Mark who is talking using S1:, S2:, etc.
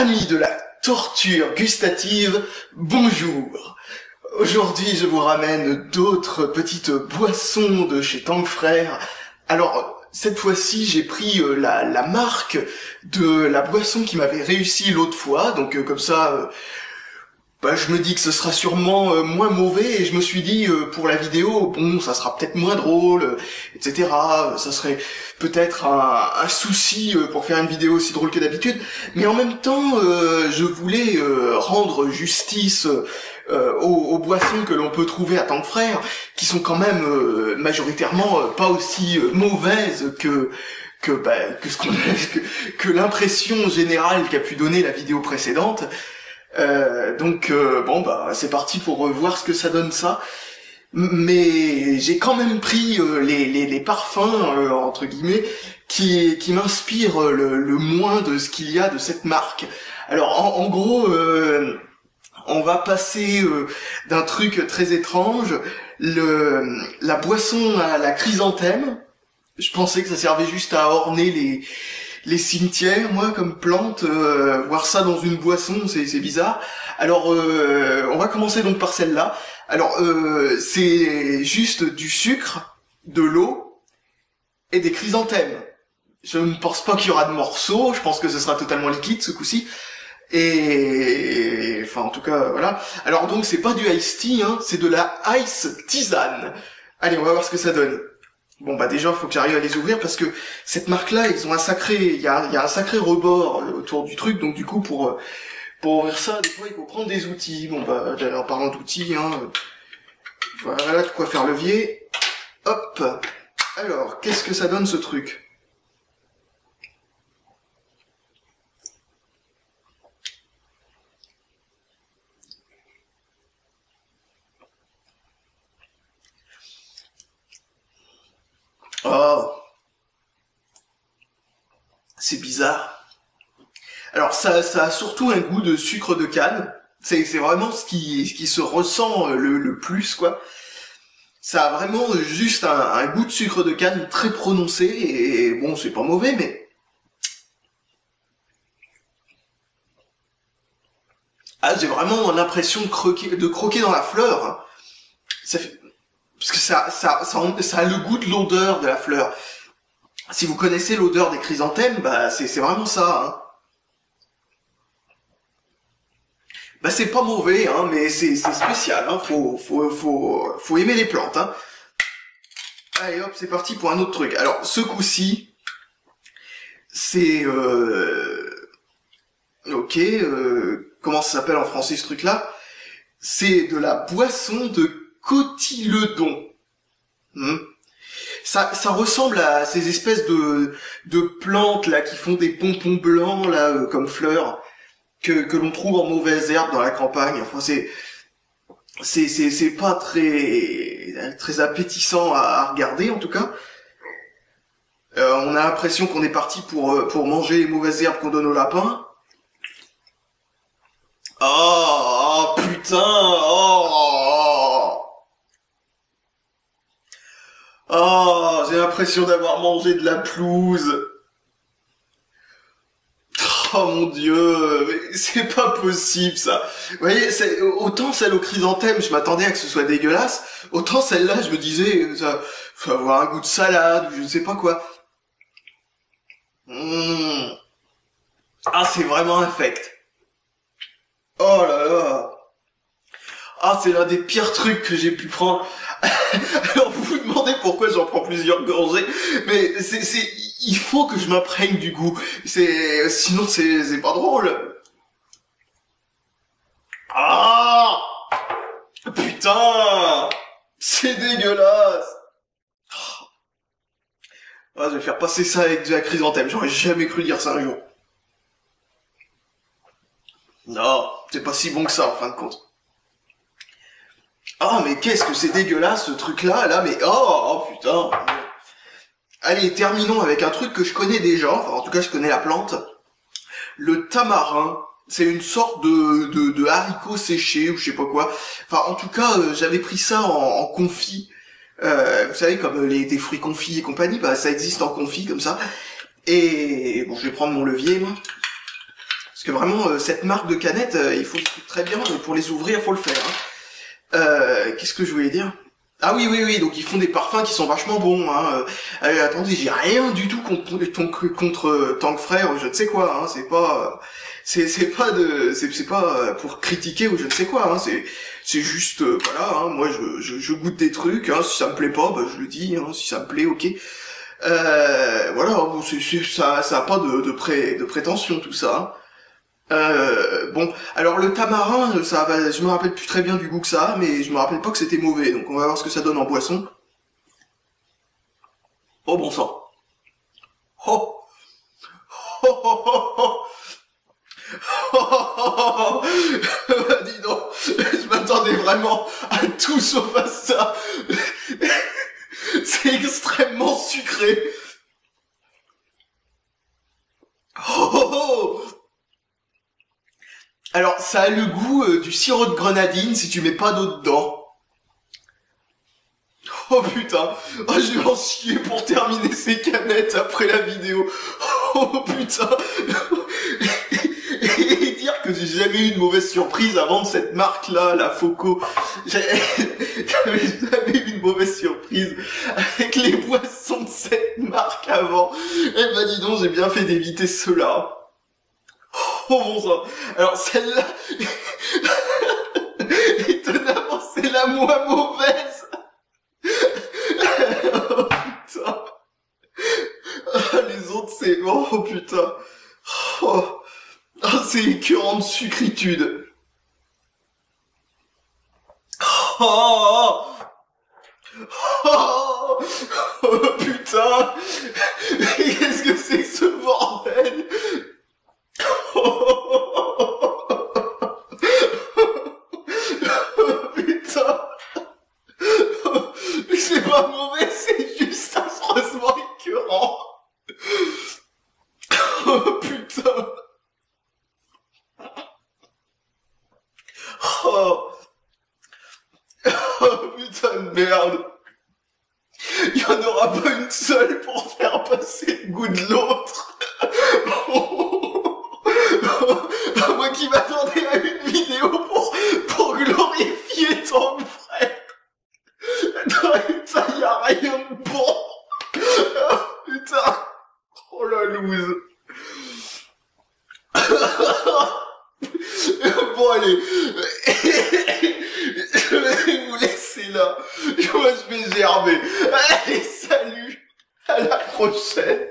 S1: Amis de la torture gustative, bonjour. Aujourd'hui, je vous ramène d'autres petites boissons de chez Tank Frère. Alors, cette fois-ci, j'ai pris euh, la, la marque de la boisson qui m'avait réussi l'autre fois. Donc, euh, comme ça, euh, bah, je me dis que ce sera sûrement euh, moins mauvais et je me suis dit euh, pour la vidéo bon ça sera peut-être moins drôle euh, etc ça serait peut-être un, un souci euh, pour faire une vidéo aussi drôle que d'habitude. Mais en même temps euh, je voulais euh, rendre justice euh, aux, aux boissons que l'on peut trouver à tant que frères qui sont quand même euh, majoritairement euh, pas aussi euh, mauvaises que que bah, que ce qu'on que, que l'impression générale qu'a pu donner la vidéo précédente euh, donc euh, bon bah c'est parti pour euh, voir ce que ça donne ça. Mais j'ai quand même pris euh, les, les, les parfums entre guillemets qui, qui m'inspirent le, le moins de ce qu'il y a de cette marque. Alors en, en gros on va passer euh, d'un truc très étrange, le, la boisson à la chrysanthème. Je pensais que ça servait juste à orner les, les cimetières, moi, comme plante, euh, voir ça dans une boisson, c'est bizarre. Alors, euh, on va commencer donc par celle-là. Alors, euh, c'est juste du sucre, de l'eau et des chrysanthèmes. Je ne pense pas qu'il y aura de morceaux, je pense que ce sera totalement liquide ce coup-ci. Et enfin, en tout cas, voilà. Alors donc, c'est pas du ice tea, hein, c'est de la ice tisane. Allez, on va voir ce que ça donne. Bon bah déjà faut que j'arrive à les ouvrir parce que cette marque là ils ont un sacré il y a, un sacré rebord euh, autour du truc. Donc du coup pour euh, pour ouvrir ça des fois il faut prendre des outils. Bon bah en parlant d'outils hein voilà de quoi faire levier. Hop. Alors qu'est-ce que ça donne ce truc? Oh c'est bizarre Alors ça, ça a surtout un goût de sucre de canne. C'est, vraiment ce qui, se ressent euh, le, plus, quoi. Ça a vraiment juste un, un goût de sucre de canne très prononcé, et bon, c'est pas mauvais, mais... Ah, j'ai vraiment l'impression de croquer, de croquer dans la fleur. hein. Ça fait... Parce que ça, ça, ça, ça a le goût de l'odeur de la fleur. Si vous connaissez l'odeur des chrysanthèmes, bah c'est, vraiment ça. Hein. Bah c'est pas mauvais, hein, mais c'est c'est spécial, hein. Faut faut faut faut aimer les plantes, hein. Allez hop, c'est parti pour un autre truc. Alors ce coup-ci, c'est euh... ok. euh, Comment ça s'appelle en français ce truc-là? C'est de la boisson de cotyledon. Hmm. Ça, ça ressemble à ces espèces de, de plantes là qui font des pompons blancs là euh, comme fleurs que, que l'on trouve en mauvaise herbe dans la campagne. Enfin, c'est c'est c'est pas très très appétissant à, regarder en tout cas. Euh, on a l'impression qu'on est parti pour euh, pour manger les mauvaises herbes qu'on donne aux lapins. Oh, oh, putain oh. Oh, j'ai d'avoir mangé de la pelouse. Oh mon dieu, c'est pas possible ça. Vous voyez, c'est, autant celle au chrysanthème, je m'attendais à que ce soit dégueulasse, autant celle-là, je me disais, ça, faut avoir un goût de salade, ou je ne sais pas quoi. Mmh. Ah, c'est vraiment infect. Oh là là. Ah, c'est l'un des pires trucs que j'ai pu prendre. Alors vous pourquoi j'en prends plusieurs gorgées, mais c'est, c'est, il faut que je m'imprègne du goût. C'est, sinon c'est, c'est pas drôle. Ah Putain C'est dégueulasse ah, je vais faire passer ça avec de la chrysanthème. J'aurais jamais cru dire ça un jour. Non, c'est pas si bon que ça en fin de compte. Ah, mais qu'est-ce que c'est dégueulasse ce truc-là, là, mais oh, oh putain. Allez, terminons avec un truc que je connais déjà, enfin en tout cas je connais la plante. Le tamarin, c'est une sorte de, de, de haricot séché ou je sais pas quoi. Enfin en tout cas, euh, j'avais pris ça en, confit. Euh, vous savez, comme les, des fruits confits et compagnie, bah ça existe en confit comme ça. Et bon, je vais prendre mon levier, moi. Parce que vraiment, cette marque de canettes, il faut très bien, pour les ouvrir, faut le faire. Hein. Qu'est-ce que je voulais dire? Ah oui, oui, oui, donc ils font des parfums qui sont vachement bons. Hein. Euh, attendez, j'ai rien du tout contre, contre Tank Frère, je ne sais quoi. Hein. C'est pas, c'est c'est pas de, c'est pas pour critiquer ou je ne sais quoi. Hein. C'est c'est juste, euh, voilà. Hein. Moi, je, je, goûte des trucs. Hein. Si ça me plaît pas, bah, je le dis. Hein. Si ça me plaît, ok. Euh, voilà, bon, c'est, ça, ça a pas de, de, de prétention tout ça. Hein. Euh, bon, alors le tamarin, ça va, je me rappelle plus très bien du goût que ça mais je me rappelle pas que c'était mauvais, donc on va voir ce que ça donne en boisson. Oh bon sang. Oh. Oh, oh, oh, oh. oh dis donc, je m'attendais vraiment à tout sauf à ça. C'est extrêmement sucré. Oh, oh, oh alors, ça a le goût euh, du sirop de grenadine si tu mets pas d'eau dedans. Oh putain, oh, je vais en chier pour terminer ces canettes après la vidéo. Oh putain. Et dire que j'ai jamais eu une mauvaise surprise avant de cette marque-là, la Foco. J'ai jamais eu une mauvaise surprise avec les boissons de cette marque avant. Eh ben dis donc, j'ai bien fait d'éviter cela. Oh mon sang. Alors celle-là, étonnamment, c'est la moins mauvaise. oh putain. Ah, les autres, c'est... Oh putain. Oh, oh c'est écœurant de sucritude. Oh, oh, oh putain Qu'est-ce que c'est que ce bordel? Putain. Mais c'est pas mauvais, c'est juste affreusement écœurant. Oh putain. Oh. Oh putain de merde. Il y en aura pas une seule pour faire passer le goût de l'autre moi qui m'attendais à une vidéo pour, pour glorifier ton frère. Putain, y a rien de bon. putain. Oh la loose. bon allez. je vais vous laisser là. Moi je vais gerber. Allez, salut. À la prochaine.